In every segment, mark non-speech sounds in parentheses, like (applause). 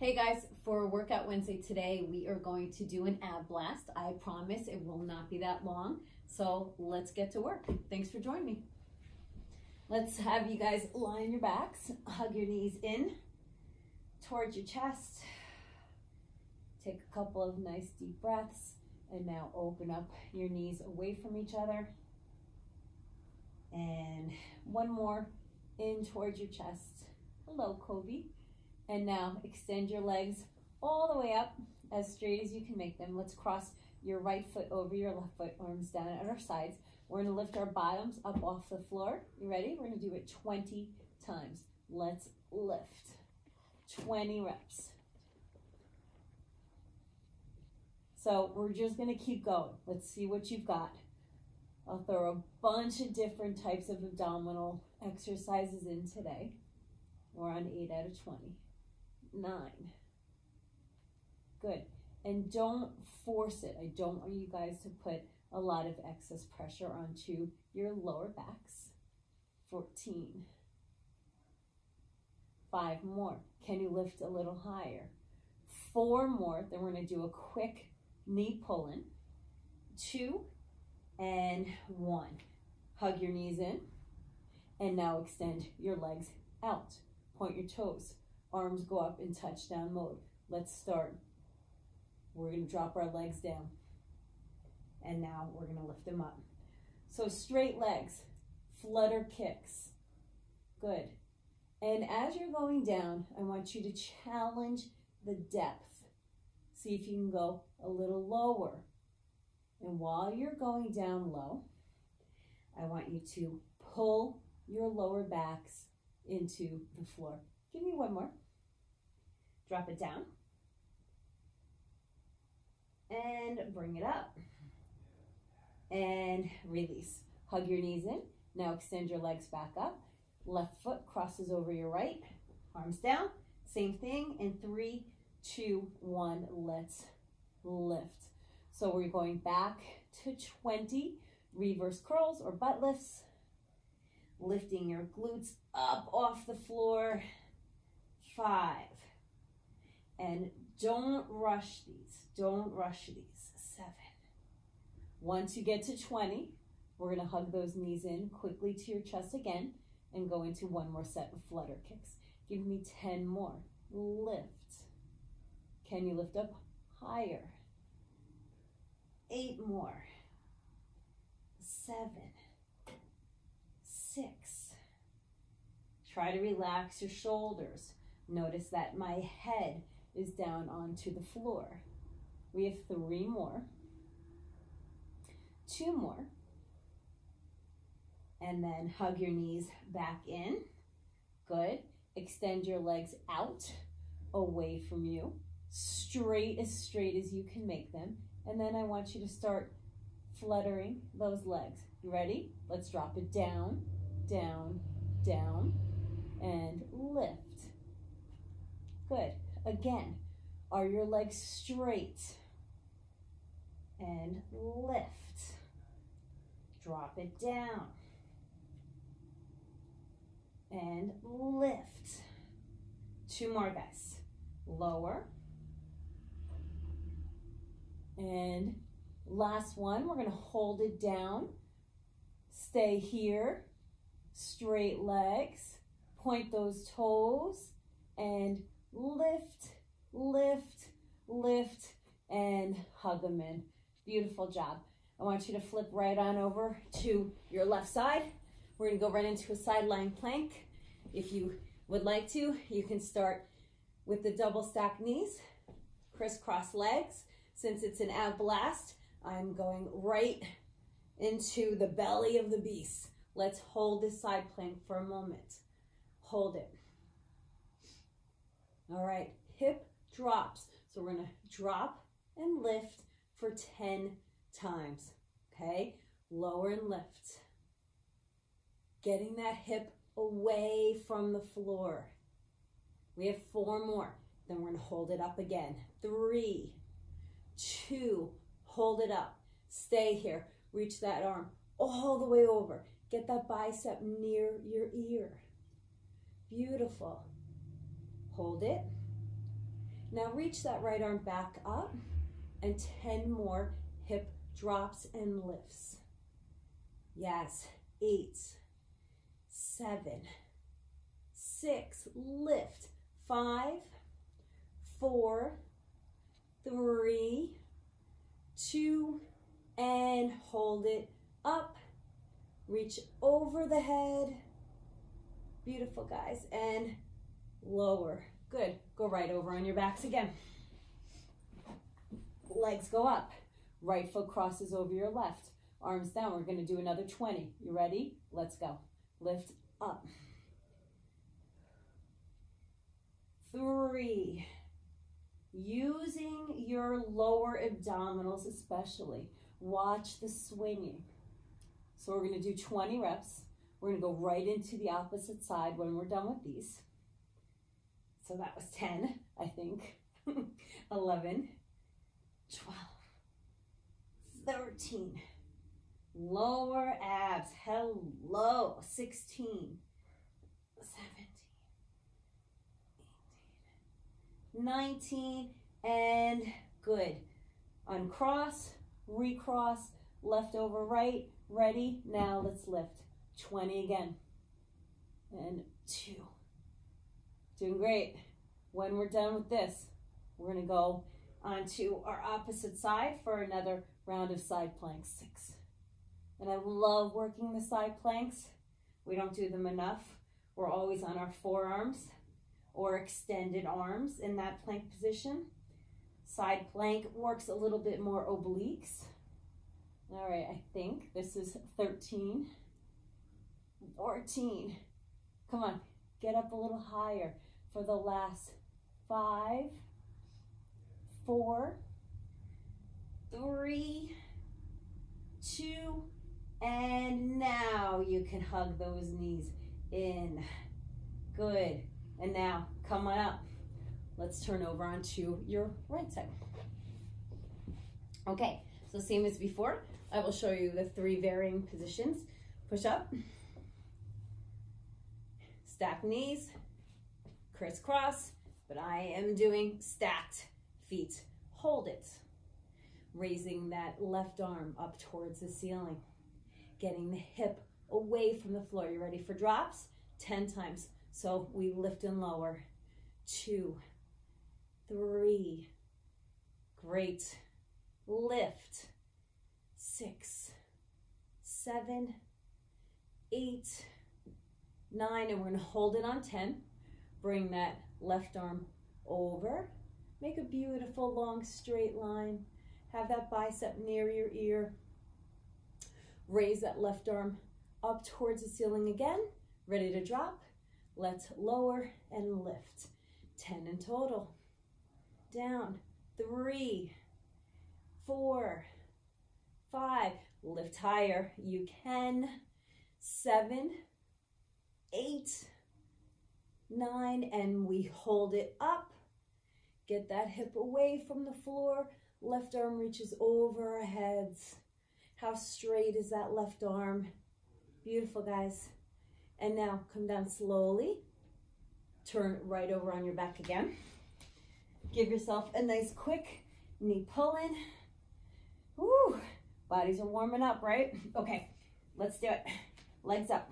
Hey guys, for Workout Wednesday today, we are going to do an ab blast. I promise it will not be that long. So let's get to work. Thanks for joining me. Let's have you guys lie on your backs, hug your knees in towards your chest. Take a couple of nice deep breaths and now open up your knees away from each other. And one more in towards your chest. Hello, Kobe. And now extend your legs all the way up as straight as you can make them. Let's cross your right foot over your left foot, arms down at our sides. We're gonna lift our bottoms up off the floor. You ready? We're gonna do it 20 times. Let's lift. 20 reps. So we're just gonna keep going. Let's see what you've got. I'll throw a bunch of different types of abdominal exercises in today. We're on 8 out of 20 nine. Good. And don't force it. I don't want you guys to put a lot of excess pressure onto your lower backs. 14. Five more. Can you lift a little higher? Four more. Then we're going to do a quick knee pull in. Two and one. Hug your knees in. And now extend your legs out. Point your toes arms go up in touchdown mode. Let's start. We're going to drop our legs down. And now we're going to lift them up. So straight legs, flutter kicks. Good. And as you're going down, I want you to challenge the depth. See if you can go a little lower. And while you're going down low, I want you to pull your lower backs into the floor. Give me one more. Drop it down. And bring it up. And release. Hug your knees in. Now extend your legs back up. Left foot crosses over your right. Arms down. Same thing. In three, two, one, let's lift. So we're going back to 20 reverse curls or butt lifts. Lifting your glutes up off the floor five. And don't rush these. Don't rush these. Seven. Once you get to 20, we're going to hug those knees in quickly to your chest again and go into one more set of flutter kicks. Give me 10 more. Lift. Can you lift up higher? Eight more. Seven. Six. Try to relax your shoulders. Notice that my head is down onto the floor. We have three more, two more, and then hug your knees back in. Good. Extend your legs out away from you, straight as straight as you can make them. And then I want you to start fluttering those legs. You ready? Let's drop it down, down, down, and lift. Good. Again, are your legs straight? And lift. Drop it down. And lift. Two more, guys. Lower. And last one, we're going to hold it down. Stay here. Straight legs. Point those toes. And lift, lift, lift, and hug them in. Beautiful job. I want you to flip right on over to your left side. We're gonna go right into a sideline plank. If you would like to, you can start with the double stack knees, crisscross legs. Since it's an ab blast, I'm going right into the belly of the beast. Let's hold this side plank for a moment. Hold it. All right, hip drops. So we're gonna drop and lift for 10 times, okay? Lower and lift. Getting that hip away from the floor. We have four more. Then we're gonna hold it up again. Three, two, hold it up. Stay here. Reach that arm all the way over. Get that bicep near your ear. Beautiful hold it, Now reach that right arm back up and 10 more hip drops and lifts. Yes, eight, seven, six, lift, five, four, three, two, and hold it up. Reach over the head. Beautiful, guys. And lower. Good. Go right over on your backs again. Legs go up. Right foot crosses over your left. Arms down. We're going to do another 20. You ready? Let's go. Lift up. Three. Using your lower abdominals especially. Watch the swinging. So we're going to do 20 reps. We're going to go right into the opposite side when we're done with these. So that was 10, I think. (laughs) 11, 12, 13. Lower abs. Hello. 16, 17, 18, 19, and good. Uncross, recross, left over right. Ready? Now let's lift. 20 again. And two. Doing great. When we're done with this, we're going to go onto our opposite side for another round of side planks. Six. And I love working the side planks. We don't do them enough. We're always on our forearms or extended arms in that plank position. Side plank works a little bit more obliques. All right, I think this is 13, 14. Come on, get up a little higher for the last five, four, three, two, and now you can hug those knees in. Good. And now come on up. Let's turn over onto your right side. Okay, so same as before, I will show you the three varying positions. Push up, stack knees, crisscross, but I am doing stacked feet. Hold it. Raising that left arm up towards the ceiling getting the hip away from the floor. You ready for drops? 10 times. So we lift and lower. Two, three, great. Lift. Six, seven, eight, nine, and we're gonna hold it on 10. Bring that left arm over. Make a beautiful long straight line. Have that bicep near your ear. Raise that left arm up towards the ceiling again. Ready to drop. Let's lower and lift. 10 in total. Down. Three, four, five. Lift higher. You can. Seven, eight, nine, and we hold it up. Get that hip away from the floor. Left arm reaches over our heads. How straight is that left arm? Beautiful, guys. And now come down slowly. Turn right over on your back again. Give yourself a nice quick knee pull in. Woo! Bodies are warming up, right? Okay, let's do it. Legs up.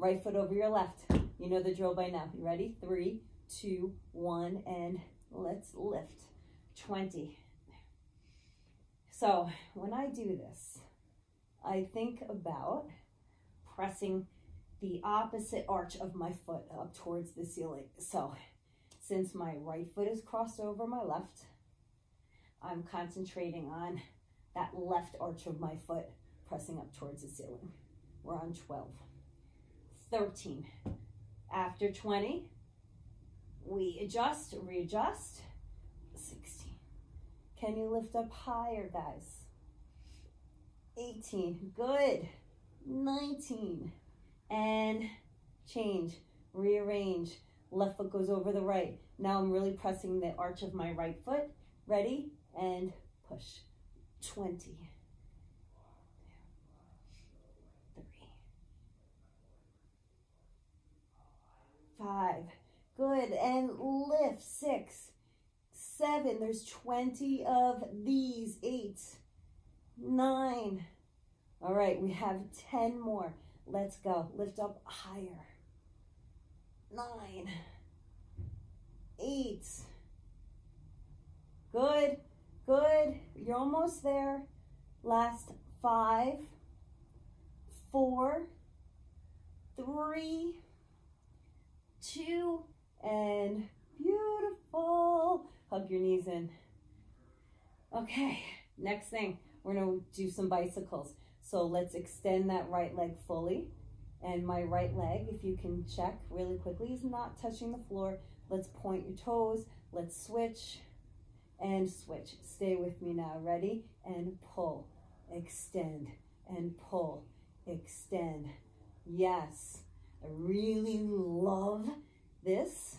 Right foot over your left. You know the drill by now. You ready? Three, two, one, and let's lift. 20. So when I do this, I think about pressing the opposite arch of my foot up towards the ceiling. So since my right foot is crossed over my left, I'm concentrating on that left arch of my foot pressing up towards the ceiling. We're on 12. 13. After 20, we adjust, readjust. 16. Can you lift up higher, guys? 18, good, 19, and change, rearrange, left foot goes over the right. Now I'm really pressing the arch of my right foot, ready, and push, 20, three, five, good, and lift, six, seven. There's 20 of these. Eight, nine. All right, we have 10 more. Let's go. Lift up higher. Nine, eight. Good, good. You're almost there. Last five, four, three, two, and beautiful. Hug your knees in. Okay, next thing, we're gonna do some bicycles. So let's extend that right leg fully. And my right leg, if you can check really quickly, is not touching the floor. Let's point your toes. Let's switch and switch. Stay with me now. Ready? And pull, extend, and pull, extend. Yes, I really love this,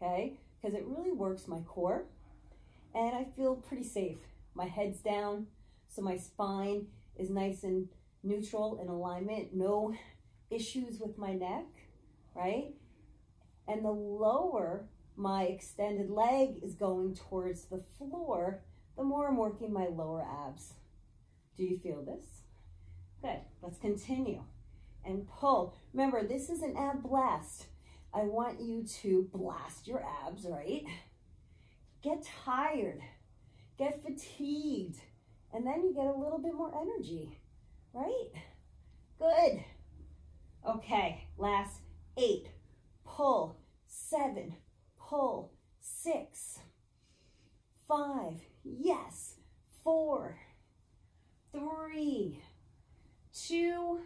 okay? Because it really works my core and I feel pretty safe. My head's down, so my spine is nice and neutral in alignment. No issues with my neck, right? And the lower my extended leg is going towards the floor, the more I'm working my lower abs. Do you feel this? Good. Let's continue. And pull. Remember, this is an ab blast. I want you to blast your abs, right? Get tired. Get fatigued. And then you get a little bit more energy, right? Good. Okay, last eight. Pull. Seven. Pull. Six. Five. Yes. Four. Three. Two.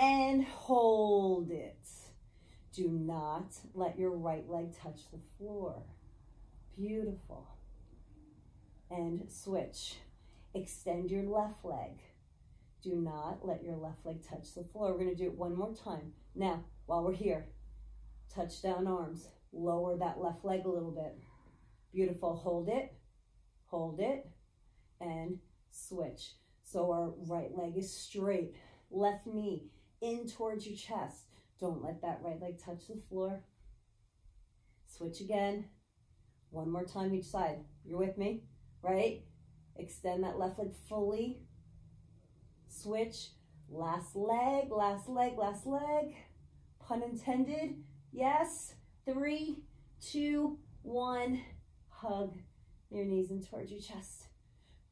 And hold it. Do not let your right leg touch the floor. Beautiful. And switch. Extend your left leg. Do not let your left leg touch the floor. We're going to do it one more time. Now, while we're here, touch down arms. Lower that left leg a little bit. Beautiful. Hold it. Hold it. And switch. So our right leg is straight. Left knee in towards your chest. Don't let that right leg touch the floor. Switch again. One more time each side. You're with me, right? Extend that left leg fully. Switch. Last leg, last leg, last leg. Pun intended. Yes. Three, two, one. Hug your knees in towards your chest.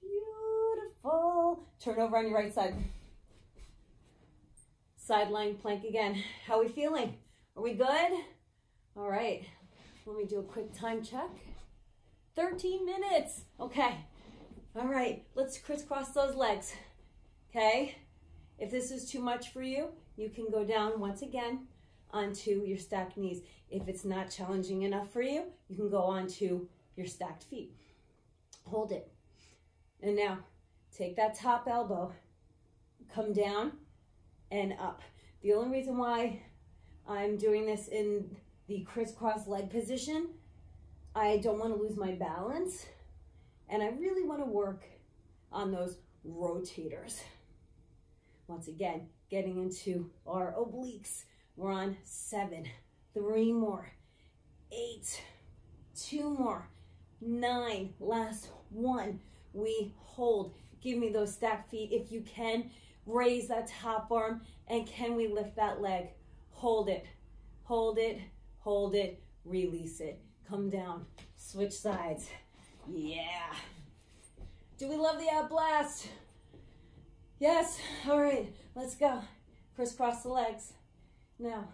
Beautiful. Turn over on your right side. Sideline plank again. How are we feeling? Are we good? All right. Let me do a quick time check. 13 minutes. Okay. All right. Let's crisscross those legs. Okay. If this is too much for you, you can go down once again onto your stacked knees. If it's not challenging enough for you, you can go onto your stacked feet. Hold it. And now take that top elbow, come down and up. The only reason why I'm doing this in the crisscross leg position, I don't want to lose my balance. And I really want to work on those rotators. Once again, getting into our obliques. We're on seven, three more, eight, two more, nine, last one. We hold. Give me those stacked feet if you can. Raise that top arm and can we lift that leg? Hold it, hold it, hold it, release it. Come down, switch sides. Yeah. Do we love the ab blast? Yes. All right, let's go. Crisscross the legs. Now,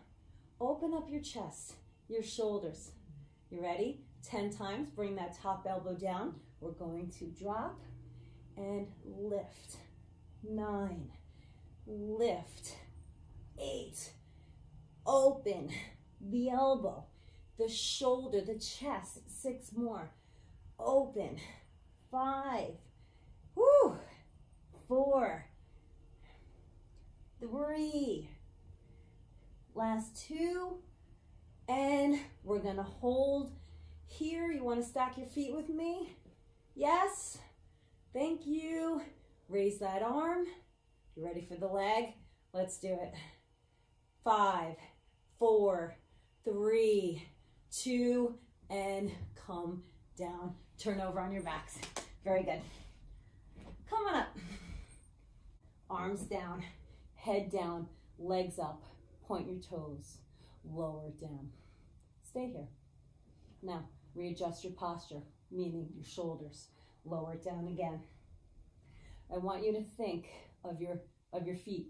open up your chest, your shoulders. You ready? 10 times. Bring that top elbow down. We're going to drop and lift. Nine. Lift. Eight. Open the elbow, the shoulder, the chest. Six more. Open. Five. Woo. Four. Three last two, and we're gonna hold here. You wanna stack your feet with me? Yes, thank you. Raise that arm. You ready for the leg? Let's do it. Five, four, three, two, and come down, turn over on your backs. Very good. Come on up. Arms down, head down, legs up, point your toes, lower down. Stay here. Now, readjust your posture, meaning your shoulders. Lower it down again. I want you to think of your of your feet,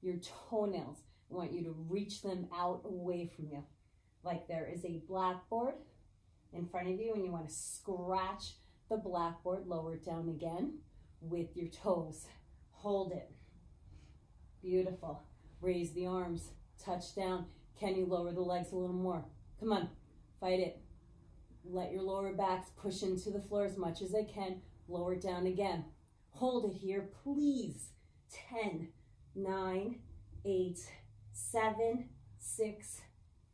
your toenails. I want you to reach them out away from you. Like there is a blackboard in front of you and you want to scratch the blackboard, lower it down again with your toes. Hold it. Beautiful. Raise the arms, touch down. Can you lower the legs a little more? Come on, fight it. Let your lower backs push into the floor as much as they can. Lower it down again. Hold it here, please. 10, 9, 8, 7, 6,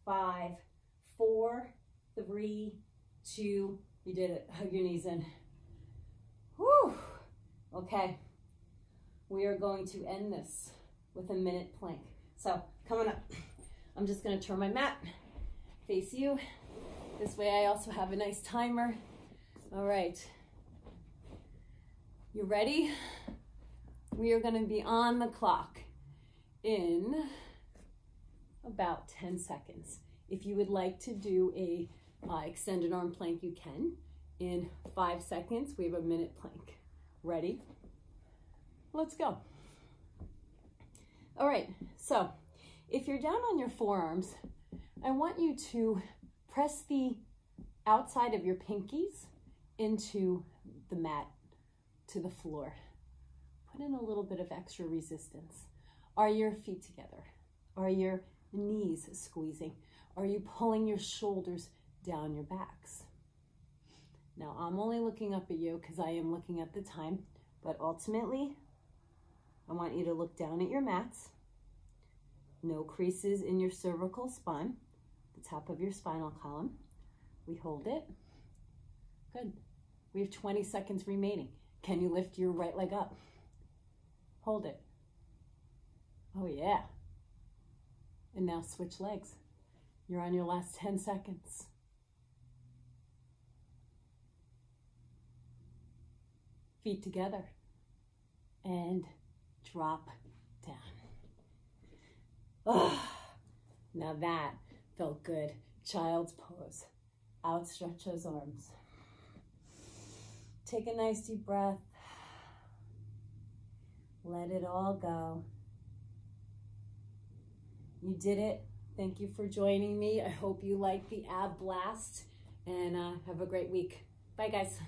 5, 4, 3, 2, you did it. (laughs) Hug your knees in. Whew. Okay. We are going to end this with a minute plank. So, coming up, I'm just going to turn my mat, face you. This way I also have a nice timer. All right. You ready? We are going to be on the clock in about 10 seconds. If you would like to do a uh, extended arm plank, you can. In five seconds, we have a minute plank. Ready? Let's go. All right, so if you're down on your forearms, I want you to press the outside of your pinkies into the mat, to the floor. Put in a little bit of extra resistance. Are your feet together? Are your knees squeezing? Are you pulling your shoulders down your backs? Now, I'm only looking up at you because I am looking at the time, but ultimately, I want you to look down at your mats. No creases in your cervical spine the top of your spinal column. We hold it. Good. We have 20 seconds remaining. Can you lift your right leg up? Hold it. Oh, yeah. And now switch legs. You're on your last (laughs) 10 seconds. Feet together. And drop down. Oh, now that Felt good. Child's pose. Outstretch those arms. Take a nice deep breath. Let it all go. You did it. Thank you for joining me. I hope you like the ab blast and uh, have a great week. Bye, guys.